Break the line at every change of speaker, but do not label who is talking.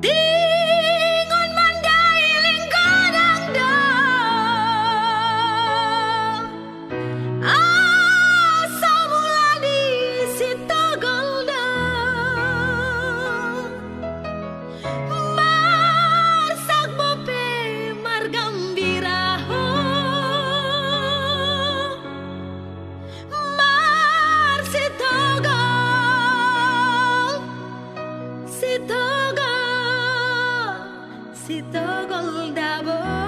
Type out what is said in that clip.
D. Tito Goldavo.